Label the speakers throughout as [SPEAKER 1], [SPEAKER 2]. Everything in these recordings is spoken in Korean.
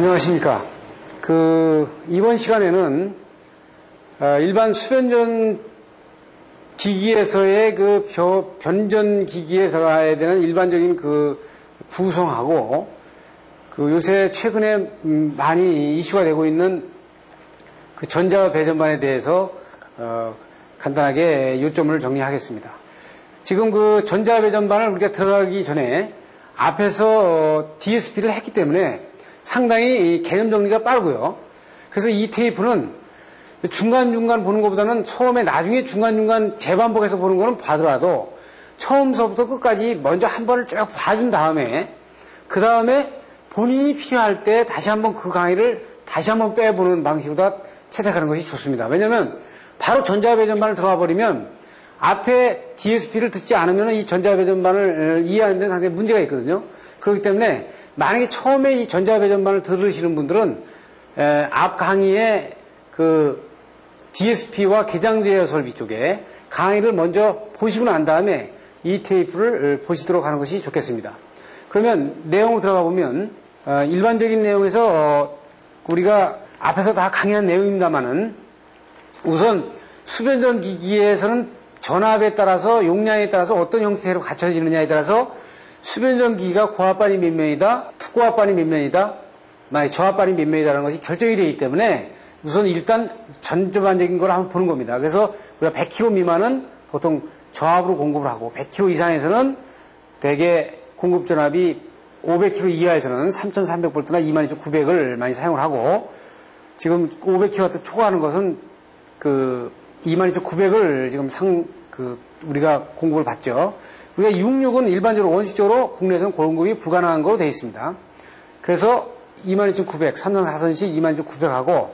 [SPEAKER 1] 안녕하십니까. 그, 이번 시간에는 어, 일반 수변전 기기에서의 그 벼- 변전 기기에 들어가야 되는 일반적인 그 구성하고 그 요새 최근에 음, 많이 이슈가 되고 있는 그 전자 배전반에 대해서 어, 간단하게 요점을 정리하겠습니다. 지금 그 전자 배전반을 우리가 들어가기 전에 앞에서 어, DSP를 했기 때문에 상당히 이 개념 정리가 빠르고요. 그래서 이 테이프는 중간중간 보는 것보다는 처음에 나중에 중간중간 재반복해서 보는 거는 봐더라도 처음서부터 끝까지 먼저 한 번을 쭉 봐준 다음에 그 다음에 본인이 필요할 때 다시 한번 그 강의를 다시 한번 빼보는 방식으로 채택하는 것이 좋습니다. 왜냐하면 바로 전자배전반을 들어가 버리면 앞에 DSP를 듣지 않으면 이 전자배전반을 이해하는 데 상당히 문제가 있거든요. 그렇기 때문에 만약에 처음에 이 전자배전반을 들으시는 분들은 에, 앞 강의에 그 DSP와 개장제어 설비 쪽에 강의를 먼저 보시고 난 다음에 이 테이프를 보시도록 하는 것이 좋겠습니다. 그러면 내용으로 들어가 보면 어, 일반적인 내용에서 어, 우리가 앞에서 다 강의한 내용입니다만은 우선 수변전 기기에서는 전압에 따라서 용량에 따라서 어떤 형태로 갖춰지느냐에 따라서 수변전 기기가 고압반이 몇 명이다, 특고압반이 몇 명이다, 만약 저압반이 몇 명이다라는 것이 결정이 되기 때문에 우선 일단 전반적인 걸 한번 보는 겁니다. 그래서 우리가 100kg 미만은 보통 저압으로 공급을 하고 100kg 이상에서는 대개 공급 전압이 500kg 이하에서는 3,300V나 22,900을 많이 사용을 하고 지금 500kW 초과하는 것은 그 22,900을 지금 상, 그, 우리가 공급을 받죠. 우리가 66은 일반적으로 원칙적으로 국내에서는 공급이 불가능한 걸로 되어 있습니다. 그래서 22,900, 3선 4선씩 22,900하고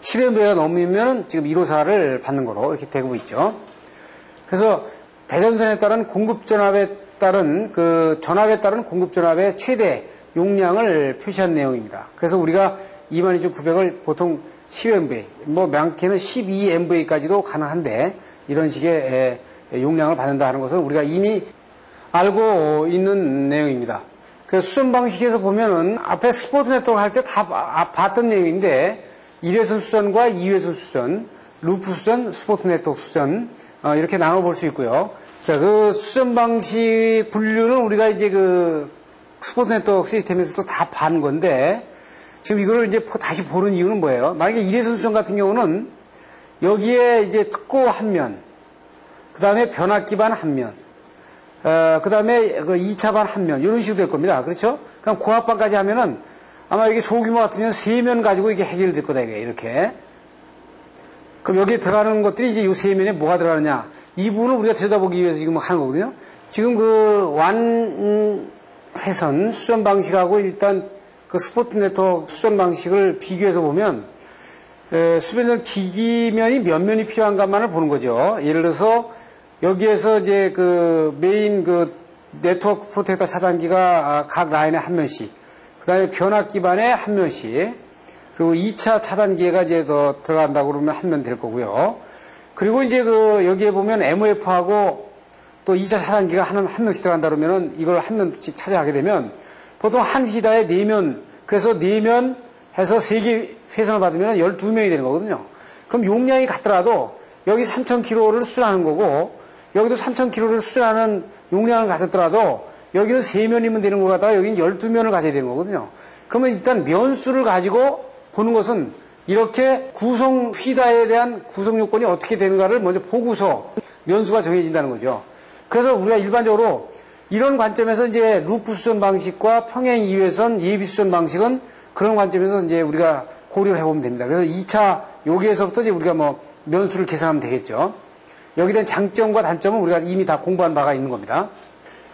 [SPEAKER 1] 10M가 넘으면 지금 154를 받는 거로 이렇게 되고 있죠. 그래서 배전선에 따른 공급 전압에 따른 그 전압에 따른 공급 전압의 최대 용량을 표시한 내용입니다. 그래서 우리가 22,900을 보통 10MV, 뭐 많게는 12MV까지도 가능한데 이런 식의 용량을 받는다 하는 것은 우리가 이미 알고 있는 내용입니다. 그 수전 방식에서 보면은 앞에 spot 네트워크 할 때 다 봤던 내용인데 1회선 수전과 2회선 수전, 루프 수전, spot 네트워크 수전 어, 이렇게 나눠볼 수 있고요. 자, 그 수전 방식 분류는 우리가 이제 그 스포트 네트워크 시스템에서도 다 반 건데 지금 이거를 이제 다시 보는 이유는 뭐예요? 만약에 1회선 수전 같은 경우는 여기에 이제 특고 한 면, 그 다음에 변압 기반 한 면, 어, 그 다음에 그 2차 반 한 면, 이런 식으로 될 겁니다. 그렇죠? 그럼 고압반까지 하면은 아마 이게 소규모 같으면 세 면 가지고 이게 해결될 거다, 이게, 이렇게. 그럼 여기에 들어가는 것들이 이제 이 세 면에 뭐가 들어가느냐. 이 부분을 우리가 들여다보기 위해서 지금 하는 거거든요. 지금 그 one회선 수전 방식하고 일단 그 spot 네트워크 수전 방식을 비교해서 보면 에, 수변전 기기면이 몇 면이 필요한가만을 보는 거죠. 예를 들어서 여기에서 이제 그 메인 그 네트워크 protector 차단기가 아, 각 라인에 한 면씩, 그 다음에 변압기반에 한 면씩, 그리고 2차 차단기가 이제 더 들어간다고 그러면 한 면 될 거고요. 그리고 이제 그 여기에 보면 MOF하고 또 2차 차단기가 한, 한 명씩 들어간다 그러면은 이걸 한 면씩 차지하게 되면 보통 한 휘다에 4면, 그래서 4면 해서 3개 회선을 받으면 12명이 되는 거거든요. 그럼 용량이 같더라도 여기 3,000km를 수출하는 거고 여기도 3,000km를 수출하는 용량을 가졌더라도 여기는 3면이면 되는 거 같다가 여기는 12면을 가져야 되는 거거든요. 그러면 일단 면수를 가지고 보는 것은 이렇게 구성 휘다에 대한 구성 요건이 어떻게 되는가를 먼저 보고서 면수가 정해진다는 거죠. 그래서 우리가 일반적으로 이런 관점에서 이제 루프 수전 방식과 평행 이외선 예비 수전 방식은 그런 관점에서 이제 우리가 고려를 해보면 됩니다. 그래서 2차 여기에서부터 이제 우리가 뭐 면수를 계산하면 되겠죠. 여기에 대한 장점과 단점은 우리가 이미 다 공부한 바가 있는 겁니다.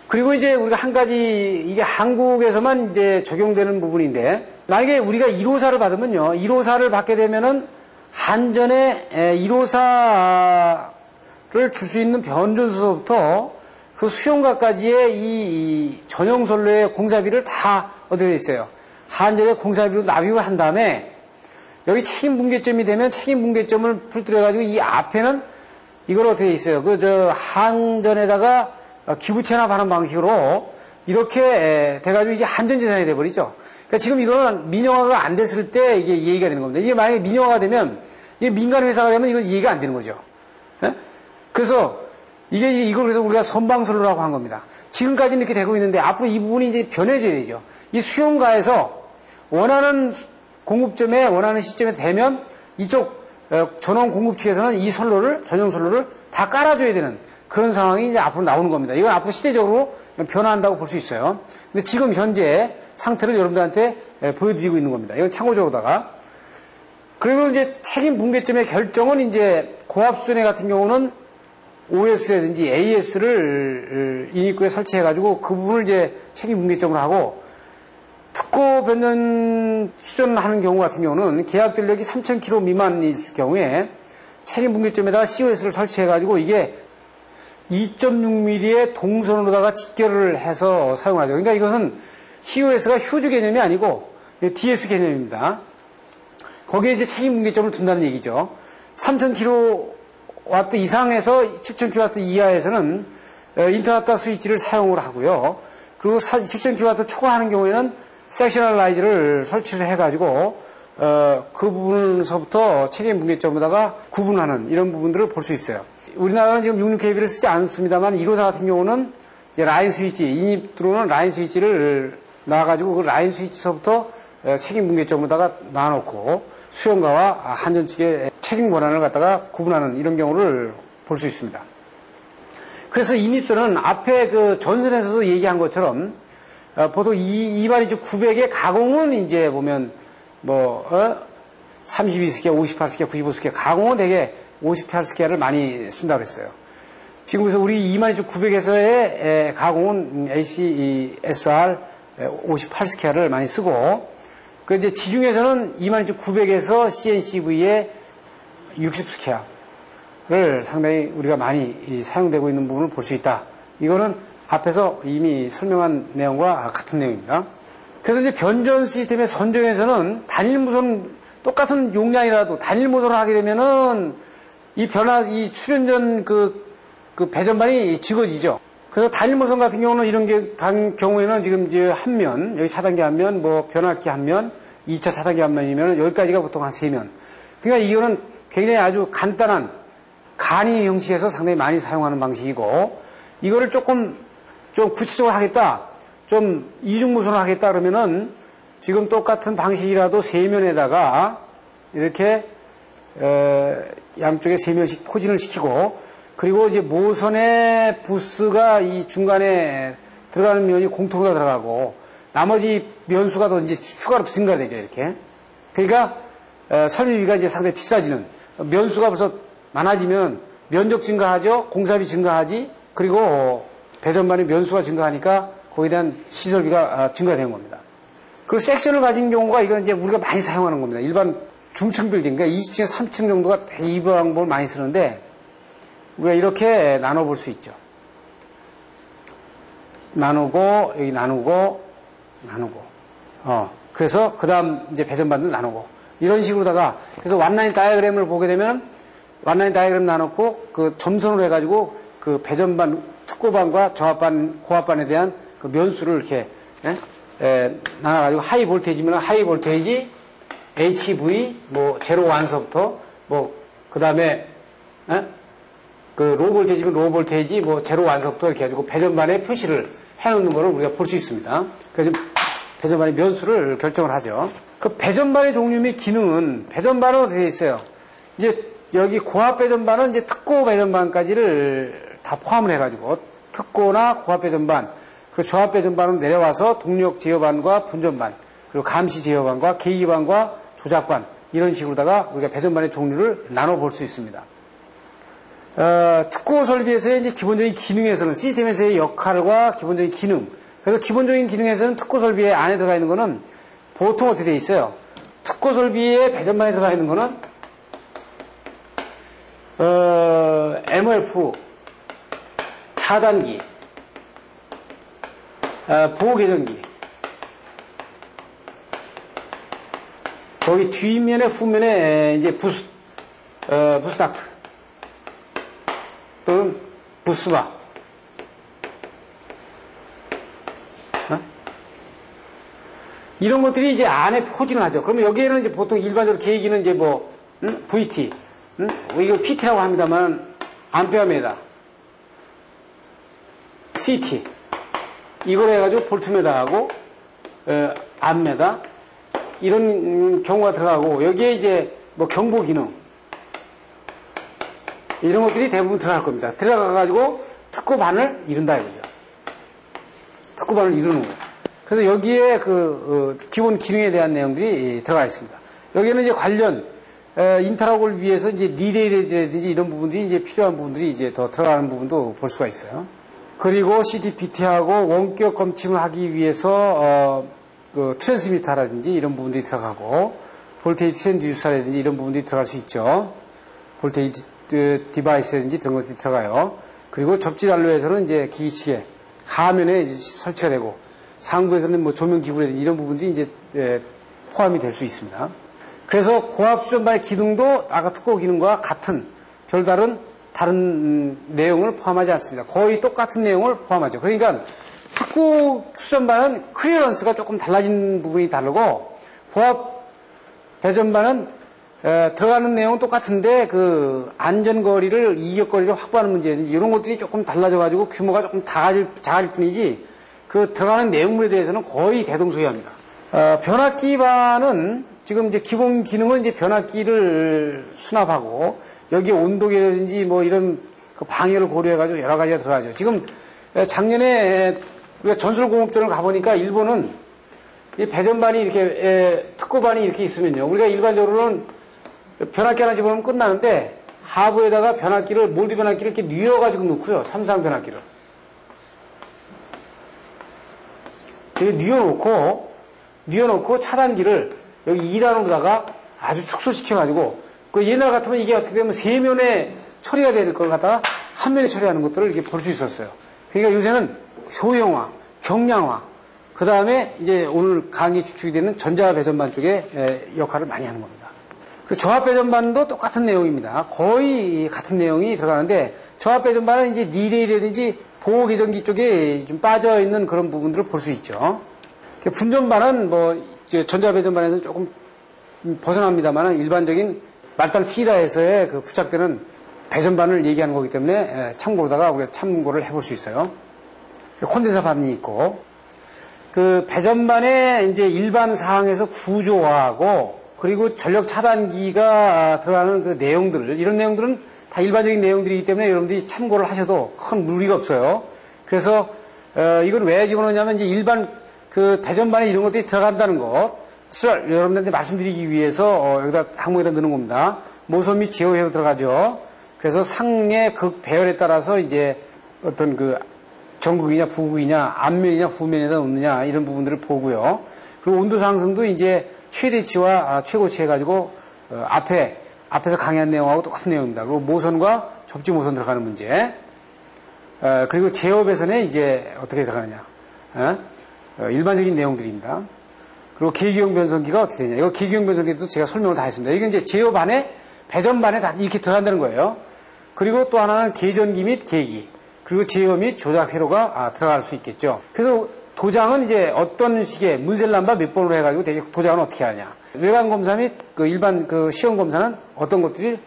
[SPEAKER 1] 그리고 이제 우리가 한 가지 이게 한국에서만 이제 적용되는 부분인데 만약에 우리가 1호사를 받으면요. 1호사를 받게 되면은 한전에 1호사를 줄 수 있는 변전소서부터 그 수용가까지의 이 전용 선로의 공사비를 다 어디에 있어요. 한전의 공사비로 납입을 한 다음에 여기 책임 분계점이 되면 책임 분계점을 풀들여 가지고 이 앞에는 이걸 어떻게 있어요. 그 저 한전에다가 기부 체납하는 방식으로 이렇게 돼가지고 이게 한전 재산이 돼버리죠. 그러니까 지금 이거는 민영화가 안 됐을 때 이게 이해가 되는 겁니다. 이게 만약에 민영화가 되면 이게 민간 회사가 되면 이건 이해가 안 되는 거죠. 예? 그래서 이게 이걸 그래서 우리가 선방선로라고 한 겁니다. 지금까지는 이렇게 되고 있는데 앞으로 이 부분이 이제 변해져야 되죠. 이 수용가에서 원하는 공급점에 원하는 시점에 되면 이쪽 어, 전원 공급 측에서는 이 선로를 전용 선로를 다 깔아줘야 되는 그런 상황이 이제 앞으로 나오는 겁니다. 이건 앞으로 시대적으로 변화한다고 볼 수 있어요. 근데 지금 현재 상태를 여러분들한테 보여드리고 있는 겁니다. 이건 참고적으로다가 그리고 이제 책임 붕괴점의 결정은 이제 고압수전회 같은 경우는 OS라든지 AS를 인입구에 설치해가지고 그 부분을 이제 책임 붕괴점으로 하고 특고 변전 수전하는 경우 같은 경우는 계약 전력이 3,000km 미만일 경우에 책임 붕괴점에다가 COS를 설치해가지고 이게 2.6mm의 동선으로다가 직결을 해서 사용하죠. 그러니까 이것은 COS가 휴즈 개념이 아니고 DS 개념입니다. 거기에 이제 책임 붕괴점을 둔다는 얘기죠. 3,000kW 이상에서 7,000kW 이하에서는 interrupter 스위치를 사용을 하고요. 그리고 7,000kW 초과하는 경우에는 sectionalizer를 설치를 해가지고 어, 그 부분에서부터 책임 분계점에다가 구분하는 이런 부분들을 볼 수 있어요. 우리나라는 지금 66kV를 쓰지 않습니다만 1호사 같은 경우는 라인 스위치, 인입 들어오는 라인 스위치를 놔가지고 그 라인 스위치서부터 책임 분계점으로다가 놔놓고 수용가와 한전 측의 책임 권한을 갖다가 구분하는 이런 경우를 볼 수 있습니다. 그래서 인입선은 앞에 그 전선에서도 얘기한 것처럼 어, 보통 이, 이바리즈 900의 가공은 이제 보면 뭐 어? 32스케, 58스케, 95스케 가공은 되게 58스케를 많이 쓴다고 했어요. 지금 그래서 우리 22900에서의 가공은 ACSR 58스케를 많이 쓰고 그 이제 지중에서는 22900에서 CNCV의 60스케어를 상당히 우리가 많이 사용되고 있는 부분을 볼 수 있다. 이거는 앞에서 이미 설명한 내용과 같은 내용입니다. 그래서 이제 변전 시스템의 선정에서는 단일 무선 똑같은 용량이라도 단일 무선을 하게 되면은 이 변화, 이 출연전 그, 그 배전반이 지워지죠. 그래서 단일 무선 같은 경우는 이런 게, 경우에는 지금 이제 한 면, 여기 차단기 한 면, 뭐 변압기 한 면, 2차 차단기 한 면이면 여기까지가 보통 한 세 면. 그러니까 이거는 굉장히 아주 간단한 간이 형식에서 상당히 많이 사용하는 방식이고, 이거를 조금 좀 구체적으로 하겠다, 좀 이중무선을 하겠다 그러면은 지금 똑같은 방식이라도 세면에다가 이렇게 어, 양쪽에 세면씩 포진을 시키고 그리고 이제 모선의 부스가 이 중간에 들어가는 면이 공통으로 들어가고 나머지 면수가 더 이제 추가로 증가되죠 이렇게. 그러니까 어, 설비비가 이제 상당히 비싸지는 면수가 벌써 많아지면 면적 증가하죠 공사비 증가하지 그리고 배전반의 면수가 증가하니까 거기에 대한 시설비가 아, 증가되는 겁니다. 그 섹션을 가진 경우가 이건 이제 우리가 많이 사용하는 겁니다. 일반 중층 빌딩, 그러니까 20층에서 30층 정도가 이 방법을 많이 쓰는데 우리가 이렇게 나눠볼 수 있죠. 나누고 여기 나누고 나누고 어 그래서 그 다음 이제 배전반도 나누고 이런 식으로다가 그래서 one line 다이어그램을 보게 되면 one line 다이어그램 나눴고 그 점선으로 해가지고 그 배전반 특고반과 저압반 고압반에 대한 그 면수를 이렇게 예? 에, 나눠가지고 high voltage면 high voltage HV 뭐 zero one서부터 뭐 그 다음에 예? 그 low voltage면 low voltage 뭐 zero one서부터 이렇게 해가지고 배전반에 표시를 해놓는 것을 우리가 볼 수 있습니다. 그래서 배전반의 면수를 결정을 하죠. 그 배전반의 종류 및 기능은 어떻게 되어 있어요? 이제 여기 고압 배전반은 이제 특고 배전반까지를 다 포함을 해가지고 특고나 고압 배전반 그 저압 배전반으로 내려와서 동력 제어반과 분전반 그리고 감시 제어반과 계기반과 조작반 이런 식으로다가 우리가 배전반의 종류를 나눠 볼 수 있습니다. 어, 특고 설비에서의 이제 기본적인 기능에서는 시스템에서의 역할과 기본적인 기능 그래서 기본적인 기능에서는 특고 설비에 안에 들어가 있는 거는 보통 어떻게 되어 있어요? 특고 설비에 배전반에 들어가 있는 거는 어, MLF 차단기 어, 보호 계정기. 거기 뒷면에 후면에 이제 부스 어, 부스닥트. 또는 부스바 이런 것들이 이제 안에 포진을 하죠. 그러면 여기에는 이제 보통 일반적으로 계기는 이제 뭐, 음? VT, 음? 이거 PT라고 합니다만, 암페어메다, CT, 이걸 해가지고 볼트메다하고, 어, 암메다, 이런 음, 경우가 들어가고, 여기에 이제 뭐 경보 기능, 이런 것들이 대부분 들어갈 겁니다. 들어가가지고 특고반을 이룬다 이거죠. 특고반을 이루는 거예요. 그래서 여기에 그 어, 기본 기능에 대한 내용들이 들어가 있습니다. 여기는 이제 관련 에, interlock을 위해서 이제 릴레이라든지 이런 부분들이 이제 필요한 부분들이 이제 더 들어가는 부분도 볼 수가 있어요. 그리고 CT PT하고 원격 검침을 하기 위해서 어, 그 transmitter라든지 이런 부분들이 들어가고 voltage transducer라든지 이런 부분들이 들어갈 수 있죠. voltage device라든지 이런 것들이 들어가요. 그리고 접지 난로에서는 이제 기기치에 하면에 이제 설치가 되고 상부에서는 뭐 조명 기구라든지 이런 부분들이 이제 예, 포함이 될 수 있습니다. 그래서 고압 수전반의 기능도 아까 특고 기능과 같은 별다른 다른 음, 내용을 포함하지 않습니다. 거의 똑같은 내용을 포함하죠. 그러니까 특고 수전반은 clearance가 조금 달라진 부분이 다르고 고압 배전반은 에, 들어가는 내용은 똑같은데 그 안전거리를 이격거리를 확보하는 문제든지 이런 것들이 조금 달라져가지고 규모가 조금 작아질, 작아질 뿐이지 그 들어가는 내용물에 대해서는 거의 대동소이합니다. 어, 변압기 반은 지금 이제 기본 기능은 이제 변압기를 수납하고 여기에 온도계라든지 뭐 이런 그 방해를 고려해가지고 여러 가지가 들어가죠. 지금 작년에 우리가 전술공업전을 가보니까 일본은 배전반이 이렇게 특고반이 이렇게 있으면요. 우리가 일반적으로는 변압기 하나 집어넣으면 끝나는데 하부에다가 변압기를 몰드 변압기를 이렇게 뉘어가지고 넣고요. 삼상 변압기를. 이렇게 뉘어놓고 뉘어놓고 차단기를 여기 2단으로다가 아주 축소시켜가지고 그 옛날 같으면 이게 어떻게 되면 세 면에 처리가 될 걸 갖다가 한 면에 처리하는 것들을 이렇게 볼 수 있었어요. 그러니까 요새는 효용화, 경량화, 그 다음에 이제 오늘 강의 주축이 되는 전자 배전반 쪽에 역할을 많이 하는 겁니다. 그 저압 배전반도 똑같은 내용입니다. 거의 같은 내용이 들어가는데 저압 배전반은 이제 리레이라든지 보호 계전기 쪽에 좀 빠져 있는 그런 부분들을 볼 수 있죠. 분전반은 뭐 전자 배전반에서 조금 벗어납니다만 일반적인 말단 피다에서의 그 부착되는 배전반을 얘기하는 거기 때문에 참고로다가 우리가 참고를 해볼 수 있어요. 콘덴서 반이 있고 그 배전반에 이제 일반 사항에서 구조화하고 그리고 전력 차단기가 들어가는 그 내용들 이런 내용들은 다 일반적인 내용들이기 때문에 여러분들이 참고를 하셔도 큰 무리가 없어요. 그래서 어, 이건 왜 집어넣냐면 이제 일반 그 배전반에 이런 것들이 들어간다는 것을 여러분들한테 말씀드리기 위해서 어, 여기다 항목에다 넣는 겁니다. 모선 및 제어회로 들어가죠. 그래서 상의 극 배열에 따라서 이제 어떤 그 전극이냐 부극이냐 앞면이냐 후면에다 놓느냐 이런 부분들을 보고요. 그리고 온도 상승도 이제 최대치와 아, 최고치 해가지고 어, 앞에 앞에서 강의한 내용하고 똑같은 내용입니다. 그리고 모선과 접지 모선 들어가는 문제. 어, 그리고 배선에 이제 어떻게 들어가느냐. 어? 일반적인 내용들입니다. 그리고 계기형 변성기가 어떻게 되냐. 이거 계기형 변성기도 제가 설명을 다 했습니다. 이게 이제 제어반에 배전 반에 다 이렇게 들어간다는 거예요. 그리고 또 하나는 계전기 및 계기. 그리고 제어 및 조작 회로가 아, 들어갈 수 있겠죠. 그래서 도장은 이제 어떤 식의 문셀람바 몇 번으로 해가지고 도장은 어떻게 하냐. 외관 검사 및 그 일반 그 시험 검사는 어떤 것들이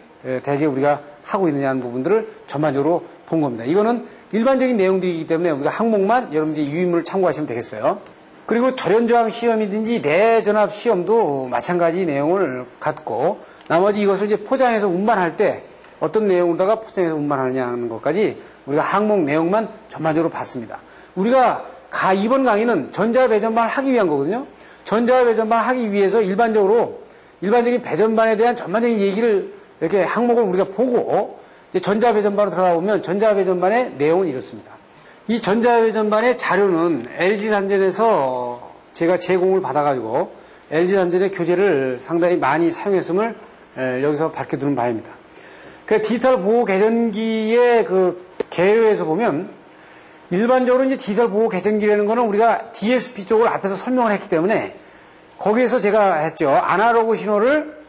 [SPEAKER 1] 대개 우리가 하고 있느냐는 부분들을 전반적으로 본 겁니다. 이거는 일반적인 내용들이기 때문에 우리가 항목만 여러분들이 유인물을 참고하시면 되겠어요. 그리고 절연저항 시험이든지 내전압 시험도 마찬가지 내용을 갖고 나머지 이것을 이제 포장해서 운반할 때 어떤 내용으로다가 포장해서 운반하느냐는 것까지 우리가 항목 내용만 전반적으로 봤습니다. 우리가 가 이번 강의는 전자 배전반을 하기 위한 거거든요. 전자 배전반을 하기 위해서 일반적으로 일반적인 배전반에 대한 전반적인 얘기를 이렇게 항목을 우리가 보고 이제 전자 배전반으로 들어가 보면 전자 배전반의 내용은 이렇습니다. 이 전자 배전반의 자료는 LG 산전에서 제가 제공을 받아가지고 LG 산전의 교재를 상당히 많이 사용했음을 여기서 밝혀두는 바입니다. 그 디지털 보호 개전기의 그 개요에서 보면 일반적으로 이제 디지털 보호 개전기라는 거는 우리가 DSP 쪽을 앞에서 설명을 했기 때문에 거기에서 제가 했죠. 아날로그 신호를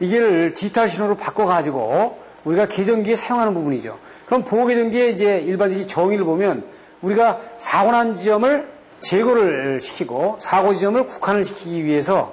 [SPEAKER 1] 이게 디지털 신호로 바꿔가지고 우리가 개전기에 사용하는 부분이죠. 그럼 보호 개전기의 이제 일반적인 정의를 보면 우리가 사고 난 지점을 제거를 시키고 사고 지점을 국한을 시키기 위해서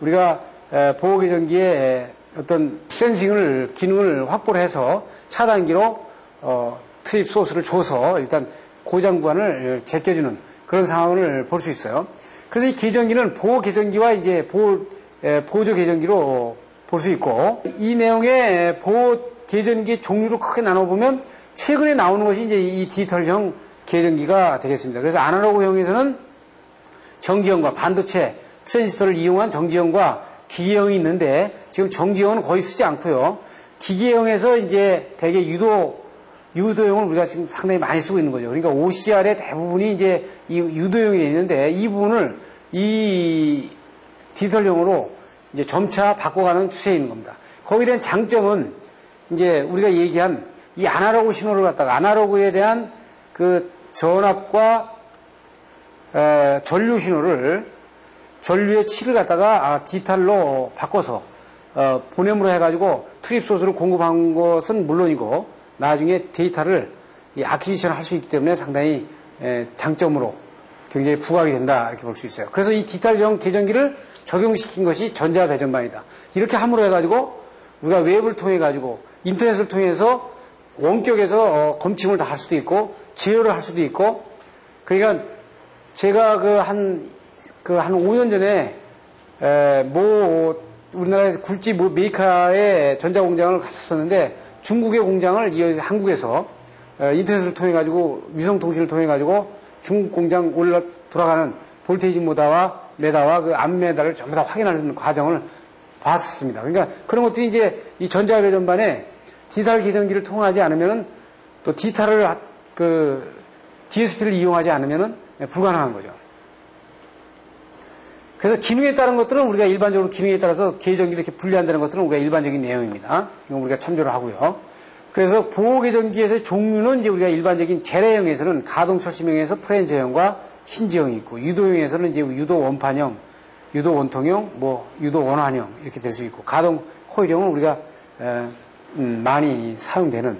[SPEAKER 1] 우리가 에, 보호 계정기에 어떤 센싱을 기능을 확보를 해서 차단기로 어, 트립 소스를 줘서 일단 고장 구간을 제껴주는 그런 상황을 볼 수 있어요. 그래서 이 계정기는 보호 계정기와 이제 보호, 에, 보조 계정기로 볼 수 있고 이 내용의 보호 계정기 종류를 크게 나눠보면 최근에 나오는 것이 이제 이 디지털형 계정기가 되겠습니다. 그래서 아날로그형에서는 정지형과 반도체 트랜지스터를 이용한 정지형과 기계형이 있는데 지금 정지형은 거의 쓰지 않고요. 기계형에서 이제 대개 유도 유도형을 우리가 지금 상당히 많이 쓰고 있는 거죠. 그러니까 OCR의 대부분이 이제 이 유도형이 있는데 이 부분을 이 디지털형으로 이제 점차 바꿔가는 추세에 있는 겁니다. 거기에 대한 장점은 이제 우리가 얘기한 이 아날로그 신호를 갖다가 아날로그에 대한 그 전압과 에, 전류 신호를 전류의 치를 갖다가 아, 디지털로 바꿔서 어, 보냄으로 해가지고 trip source를 공급한 것은 물론이고 나중에 데이터를 acquisition 할수 있기 때문에 상당히 에, 장점으로 굉장히 부각이 된다 이렇게 볼 수 있어요. 그래서 이 디지털형 계정기를 적용시킨 것이 전자 배전반이다. 이렇게 함으로 해가지고 우리가 웹을 통해 가지고 인터넷을 통해서 원격에서 어, 검침을 다 할 수도 있고 제어를 할 수도 있고 그러니까 제가 그 한 그한 5년 전에 에, 뭐 우리나라 굴지 뭐 메이커의 전자 공장을 갔었는데 중국의 공장을 이 한국에서 에, 인터넷을 통해 가지고 위성 통신을 통해 가지고 중국 공장 올라 돌아가는 볼테이지 모다와 메다와 그 암메다를 전부 다 확인하는 과정을 봤었습니다. 그러니까 그런 것들이 이제 이 전자배전반에 디지털 계정기를 통하지 않으면은 또 디지털을 그 DSP를 이용하지 않으면은 불가능한 거죠. 그래서 기능에 따른 것들은 우리가 일반적으로 기능에 따라서 계정기를 이렇게 분리한다는 것들은 우리가 일반적인 내용입니다. 이건 우리가 참조를 하고요. 그래서 보호 계정기에서의 종류는 이제 우리가 일반적인 재래형에서는 가동철심형에서 프렌즈형과 힌지형이 있고 유도형에서는 이제 유도 원판형, 유도 원통형, 뭐 유도 원환형 이렇게 될 수 있고 가동 코일형은 우리가 에, 음, 많이 사용되는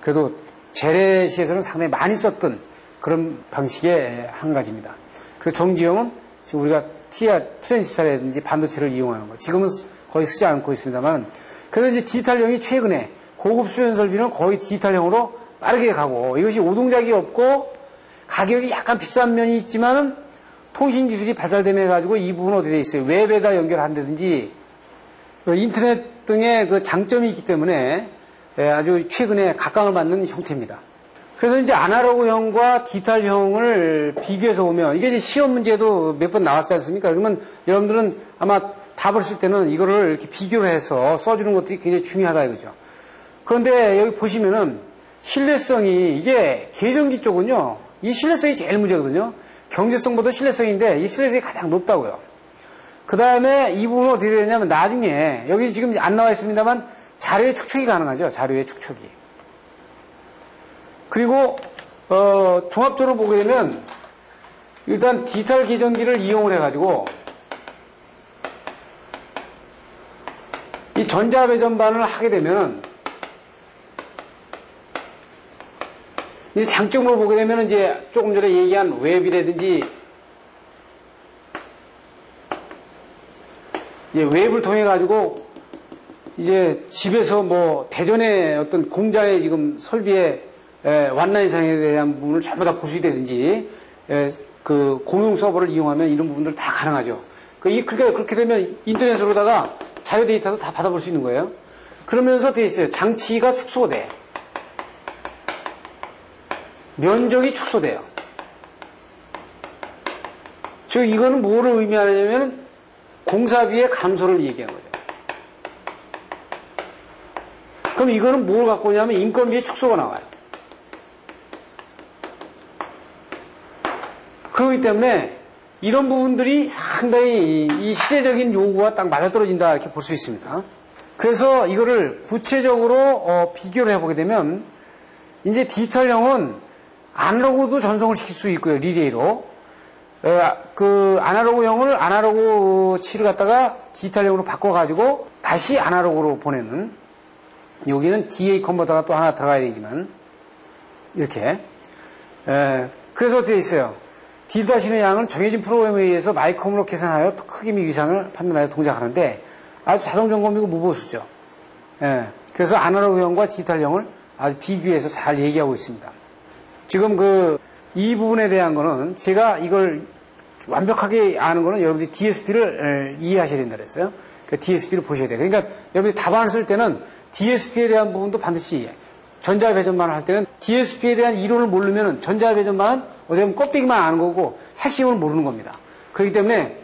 [SPEAKER 1] 그래도 재래시에서는 상당히 많이 썼던 그런 방식의 한 가지입니다. 그리고 정지형은 우리가 티아 트랜지스터라든지 반도체를 이용하는 거. 지금은 거의 쓰지 않고 있습니다만 그래서 이제 디지털형이 최근에 고급 수면 설비는 거의 디지털형으로 빠르게 가고 이것이 오동작이 없고 가격이 약간 비싼 면이 있지만 통신 기술이 발달되며 가지고 이 부분은 어디에 있어요? 웹에다 연결한다든지 그 인터넷 등의 그 장점이 있기 때문에 예, 아주 최근에 각광을 받는 형태입니다. 그래서 이제 아날로그 형과 디지털 형을 비교해서 보면 이게 이제 시험 문제도 몇 번 나왔지 않습니까? 그러면 여러분들은 아마 답을 쓸 때는 이거를 이렇게 비교를 해서 써주는 것들이 굉장히 중요하다 이거죠. 그런데 여기 보시면은 신뢰성이 이게 계정기 쪽은요, 이 신뢰성이 제일 문제거든요. 경제성보다 신뢰성인데 이 신뢰성이 가장 높다고요. 그 다음에 이 부분은 어떻게 되냐면 나중에 여기 지금 안 나와 있습니다만 자료의 축척이 가능하죠. 자료의 축척이. 그리고 어, 종합적으로 보게 되면 일단 디지털 계정기를 이용을 해가지고 이 전자배전반을 하게 되면 이제 장점으로 보게 되면 이제 조금 전에 얘기한 웹이라든지 이제 웹을 통해 가지고 이제 집에서 뭐 대전의 어떤 공장의 지금 설비 의 완난 이상에 대한 부분을 전부 다 보수되든지 그 공용 서버를 이용하면 이런 부분들 다 가능하죠. 그 그러니까 그렇게 되면 인터넷으로다가 자료 데이터도 다 받아볼 수 있는 거예요. 그러면서 돼 있어요. 장치가 축소돼. 면적이 축소돼요. 즉 이거는 뭐를 의미하냐면 공사비의 감소를 얘기하는 거죠. 그럼 이거는 뭘 갖고 오냐면 인건비의 축소가 나와요. 그렇기 때문에 이런 부분들이 상당히 이 시대적인 요구와 딱 맞아떨어진다 이렇게 볼 수 있습니다. 그래서 이거를 구체적으로 어, 비교를 해보게 되면 이제 디지털형은 아날로그도 전송을 시킬 수 있고요 릴레이로. 에, 그 아날로그형을 아날로그 치를 갖다가 디지털형으로 바꿔가지고 다시 아날로그로 보내는 여기는 DA 컨버터가 또 하나 들어가야 되지만 이렇게. 에, 그래서 어떻게 있어요 딜다시는 양은 정해진 프로그램에 의해서 마이콤으로 계산하여 크기 및 위상을 판단하여 동작하는데 아주 자동 점검이고 무보수죠. 예. 그래서 아날로그형과 디지털형을 아주 비교해서 잘 얘기하고 있습니다. 지금 그 이 부분에 대한 거는 제가 이걸 완벽하게 아는 거는 여러분들이 DSP를 이해하셔야 된다 그랬어요. 그 DSP를 보셔야 돼요. 그러니까 여러분들이 답안을 쓸 때는 DSP에 대한 부분도 반드시 전자배전반을 할 때는 DSP에 대한 이론을 모르면 전자배전반은 어디 보면 껍데기만 아는 거고 핵심을 모르는 겁니다. 그렇기 때문에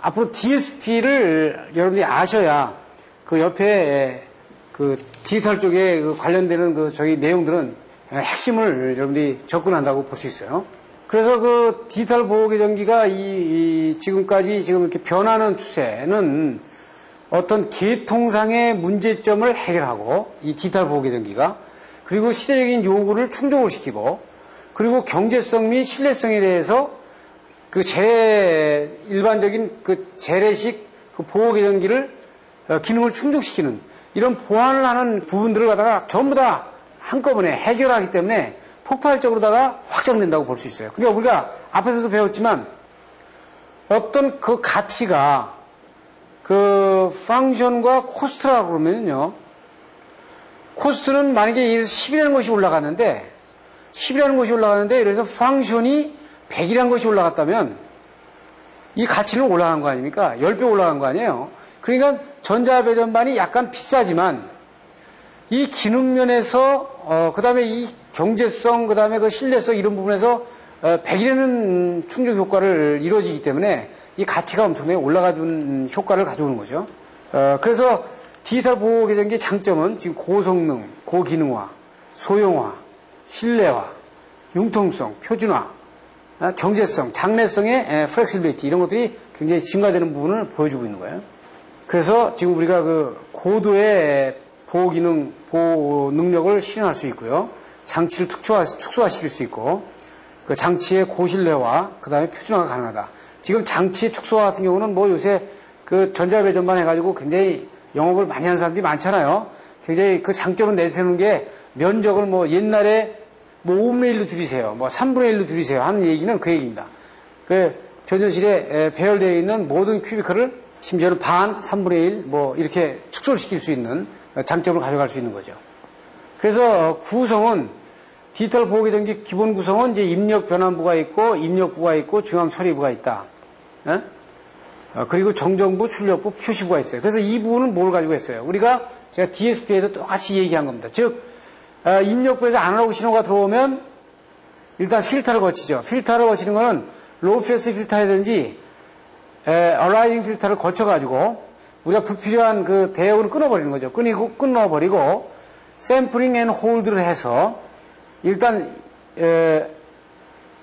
[SPEAKER 1] 앞으로 DSP를 여러분들이 아셔야 그 옆에 그 디지털 쪽에 그 관련되는 그 저희 내용들은 핵심을 여러분들이 접근한다고 볼 수 있어요. 그래서 그 디지털 보호계정기가 이, 이 지금까지 지금 이렇게 변하는 추세는 어떤 계통상의 문제점을 해결하고 이 디지털 보호계정기가 그리고 시대적인 요구를 충족을 시키고 그리고 경제성 및 신뢰성에 대해서 그 재래 일반적인 그 재래식 그 보호계정기를 어, 기능을 충족시키는 이런 보완을 하는 부분들을 갖다가 전부 다 한꺼번에 해결하기 때문에 폭발적으로다가 확장된다고 볼 수 있어요. 그러니까 우리가 앞에서도 배웠지만 어떤 그 가치가 그 function과 cost라고 그러면요. cost는 만약에 10이라는 것이 올라갔는데 10이라는 것이 올라갔는데 그래서 function이 100이라는 것이 올라갔다면 이 가치는 올라간 거 아닙니까? 10배 올라간 거 아니에요? 그러니까 전자배전반이 약간 비싸지만 이 기능면에서 어, 그 다음에 이 경제성 그 다음에 그 신뢰성 이런 부분에서 어, 100일에는 충족 효과를 이루어지기 때문에 이 가치가 엄청나게 올라가 준 효과를 가져오는 거죠. 어, 그래서 디지털 보호 계정기의 장점은 지금 고성능, 고기능화, 소형화, 신뢰화, 융통성, 표준화, 어, 경제성, 장래성의 flexibility 이런 것들이 굉장히 증가되는 부분을 보여주고 있는 거예요. 그래서 지금 우리가 그 고도의 보호 기능, 보호 능력을 실현할 수 있고요. 장치를 특수화, 축소화시킬 수 있고, 그 장치의 고신뢰와 그 다음에 표준화가 가능하다. 지금 장치 축소화 같은 경우는 뭐 요새 그 전자배전반 해가지고 굉장히 영업을 많이 하는 사람들이 많잖아요. 굉장히 그 장점을 내세우는 게 면적을 뭐 옛날에 뭐 5분의 1로 줄이세요. 뭐 3분의 1로 줄이세요. 하는 얘기는 그 얘기입니다. 그 변전실에 배열되어 있는 모든 큐비클을 심지어는 반, 3분의 1, 뭐 이렇게 축소를 시킬 수 있는 장점을 가져갈 수 있는 거죠. 그래서 구성은 디지털 보호계정기 기본 구성은 이제 입력 변환부가 있고 입력부가 있고 중앙 처리부가 있다. 에? 어, 그리고 정정부, 출력부, 표시부가 있어요. 그래서 이 부분은 뭘 가지고 있어요? 우리가 제가 DSP에도 똑같이 얘기한 겁니다. 즉 어, 입력부에서 아날로그 신호가 들어오면 일단 필터를 거치죠. 필터를 거치는 거는 low pass filter라든지 aliasing filter를 거쳐가지고 우리가 불필요한 그 대역을 끊어버리는 거죠. 끊이고 끊어버리고 sampling and hold를 해서 일단 에,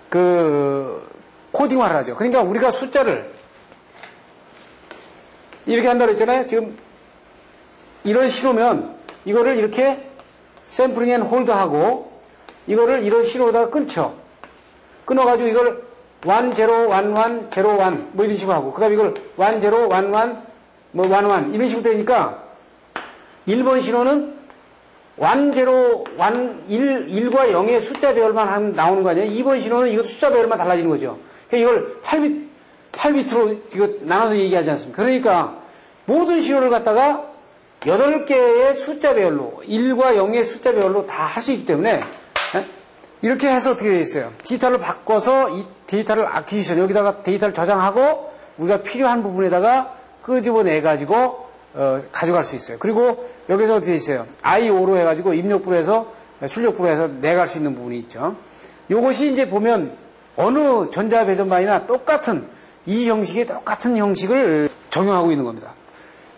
[SPEAKER 1] 그 코딩화를 하죠. 그러니까 우리가 숫자를 이렇게 한다고 했잖아요. 지금 이런 신호면 이거를 이렇게 sampling and hold하고 이거를 이런 신호로다가 끊죠. 끊어가지고 이걸 1, 0, 1, 1, 0, 1, 뭐 이런 식으로 하고 그 다음에 이걸 1, 0, 1, 1, 뭐 one one 이런 식으로 되니까 1번 신호는 one zero one 1, 1과 0의 숫자 배열만 하면 나오는 거 아니에요? 2번 신호는 이것도 숫자 배열만 달라지는 거죠. 그러니까 이걸 8빗, 8비트로 이거 나눠서 얘기하지 않습니까? 그러니까 모든 신호를 갖다가 8개의 숫자 배열로 1과 0의 숫자 배열로 다 할 수 있기 때문에 에? 이렇게 해서 어떻게 되어 있어요? 데이터를 바꿔서 이 데이터를 acquisition 여기다가 데이터를 저장하고 우리가 필요한 부분에다가 끄집어내 가지고 어, 가져갈 수 있어요. 그리고 여기서 어떻게 있어요? I/O로 해가지고 입력부로 해서 출력부로 해서 내갈 수 있는 부분이 있죠. 이것이 이제 보면 어느 전자배전반이나 똑같은 이 형식의 똑같은 형식을 적용하고 있는 겁니다.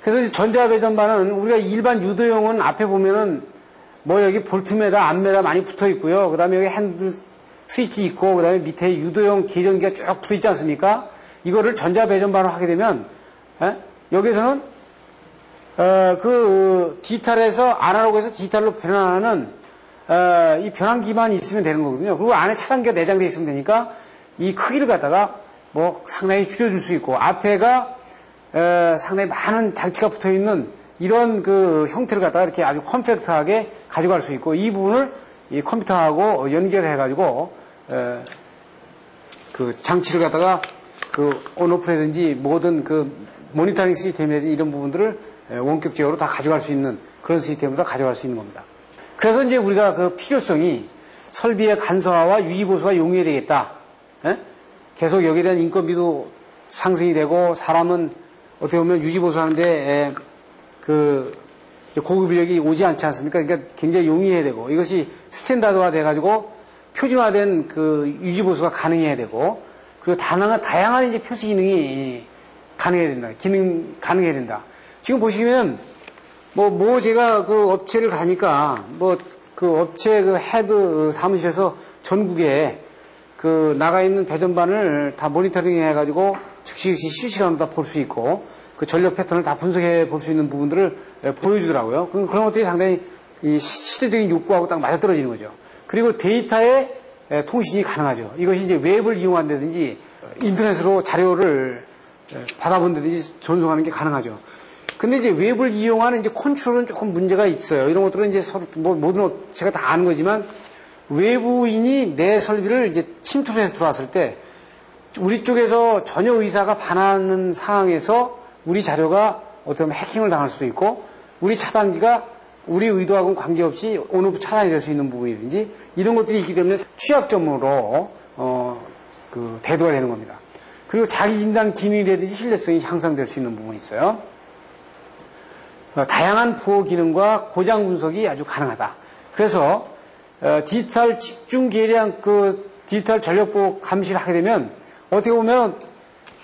[SPEAKER 1] 그래서 전자배전반은 우리가 일반 유도용은 앞에 보면은 뭐 여기 voltmeter, ammeter 많이 붙어 있고요. 그 다음에 여기 hand switch 있고, 그 다음에 밑에 유도용 계전기가 쭉 붙어 있지 않습니까? 이거를 전자배전반으로 하게 되면 에? 예? 여기서는 어, 그 디지털에서 아날로그에서 디지털로 변환하는 어, 이 변환기만 있으면 되는 거거든요. 그리고 안에 차단기가 내장되어 있으면 되니까 이 크기를 갖다가 뭐 상당히 줄여줄 수 있고 앞에가 어, 상당히 많은 장치가 붙어 있는 이런 그 형태를 갖다가 이렇게 아주 컴팩트하게 가져갈 수 있고 이 부분을 이 컴퓨터하고 연결해 가지고 어, 그 장치를 갖다가 그 on off라든지 모든 그 모니터링 시스템이라든지 이런 부분들을 에, 원격적으로 다 가져갈 수 있는 그런 시스템으로 다 가져갈 수 있는 겁니다. 그래서 이제 우리가 그 필요성이 설비의 간소화와 유지보수가 용이해야 되겠다. 예? 계속 여기에 대한 인건비도 상승이 되고 사람은 어떻게 보면 유지보수하는데 에, 그 고급 인력이 오지 않지 않습니까? 그러니까 굉장히 용이해야 되고 이것이 standard화 돼가지고 표준화된 그 유지보수가 가능해야 되고 그리고 다양한, 다양한 이제 표시 기능이 가능해야 된다. 기능 가능해야 된다. 지금 보시면 뭐, 뭐 제가 그 업체를 가니까 뭐 그 업체 그 head 사무실에서 전국에 그 나가 있는 배전반을 다 모니터링 해가지고 즉시 실시간으로 다 볼 수 있고 그 전력 패턴을 다 분석해 볼 수 있는 부분들을 예, 보여주더라고요. 그럼 그런 것들이 상당히 이 시대적인 욕구하고 딱 맞아떨어지는 거죠. 그리고 데이터의 예, 통신이 가능하죠. 이것이 이제 웹을 이용한다든지 인터넷으로 자료를 예, 받아본다든지 전송하는 게 가능하죠. 근데 이제 웹을 이용하는 이제 컨트롤은 조금 문제가 있어요. 이런 것들은 이제 서로 뭐 모든 업체가 다 아는 거지만 외부인이 내 설비를 이제 침투를 해서 들어왔을 때 우리 쪽에서 전혀 의사가 반하는 상황에서 우리 자료가 어떻게 보면 해킹을 당할 수도 있고 우리 차단기가 우리 의도하고는 관계없이 온오프 차단이 될 수 있는 부분이든지 이런 것들이 있기 때문에 취약점으로 어, 그 대두가 되는 겁니다. 그리고 자기 진단 기능이라든지 신뢰성이 향상될 수 있는 부분이 있어요. 어, 다양한 부호 기능과 고장 분석이 아주 가능하다. 그래서 어, 디지털 집중 계량 그 디지털 전력 보호 감시를 하게 되면 어떻게 보면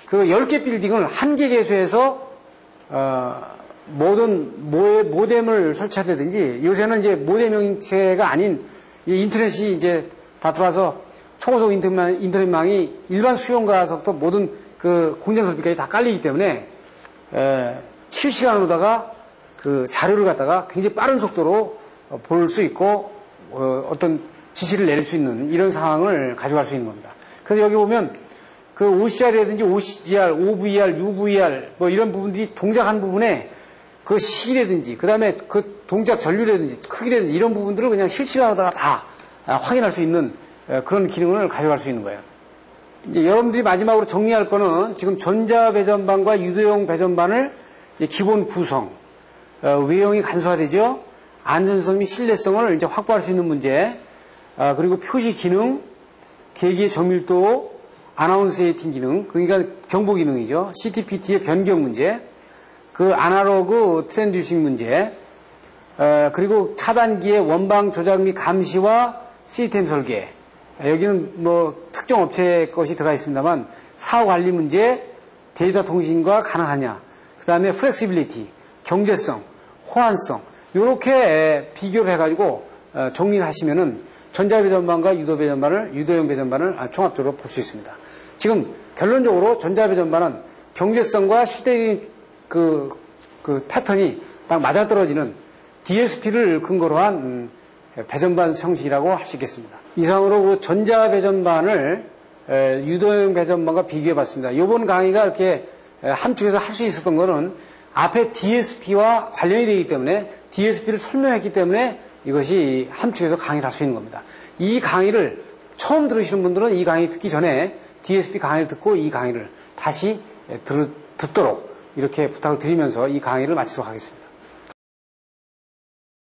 [SPEAKER 1] 그 10개 빌딩을 한 개 개소해서 어, 모든 모, 모뎀을 설치하다든지 요새는 이제 모뎀 형태가 아닌 이 인터넷이 이제 다 들어와서 초고속 인터넷망, 인터넷망이 일반 수용가서부터 모든 그 공장 설비까지 다 깔리기 때문에 에, 실시간으로다가 그 자료를 갖다가 굉장히 빠른 속도로 볼 수 있고 어, 떤 지시를 내릴 수 있는 이런 상황을 가져갈 수 있는 겁니다. 그래서 여기 보면 그 OCR이라든지 OCGR, OVR, UVR 뭐 이런 부분들이 동작한 부분에 그 시기라든지 그 다음에 그 동작 전류라든지 크기라든지 이런 부분들을 그냥 실시간으로다가 다 확인할 수 있는 그런 기능을 가져갈 수 있는 거예요. 이제 여러분들이 마지막으로 정리할 거는 지금 전자 배전반과 유도용 배전반을 기본 구성, 어, 외형이 간소화되죠. 안전성 및 신뢰성을 이제 확보할 수 있는 문제, 아, 그리고 표시 기능, 계기의 정밀도, 아나운서에이팅 기능, 그러니까 경보 기능이죠. CTPT의 변경 문제, 그 아날로그 트랜듀싱 문제, 어, 그리고 차단기의 원방 조작 및 감시와 시스템 설계. 여기는 뭐 특정 업체 것이 들어가 있습니다만 사후 관리 문제, 데이터 통신과 가능하냐. 그 다음에 flexibility, 경제성, 호환성 이렇게 비교를 해가지고 어, 정리를 하시면은 전자배전반과 유도배전반을 유도형 배전반을 아, 종합적으로 볼 수 있습니다. 지금 결론적으로 전자배전반은 경제성과 시대의 그, 그 패턴이 딱 맞아떨어지는 DSP를 근거로 한 음, 배전반 형식이라고 할 수 있겠습니다. 이상으로 그 전자배전반을 유도형 배전반과 비교해 봤습니다. 이번 강의가 이렇게 함축해서 할 수 있었던 것은 앞에 DSP와 관련이 되기 때문에 DSP를 설명했기 때문에 이것이 함축해서 강의를 할 수 있는 겁니다. 이 강의를 처음 들으시는 분들은 이 강의 듣기 전에 DSP 강의를 듣고 이 강의를 다시 들, 듣도록 이렇게 부탁을 드리면서 이 강의를 마치도록 하겠습니다.